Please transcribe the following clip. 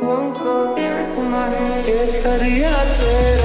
won't go. Tears my head,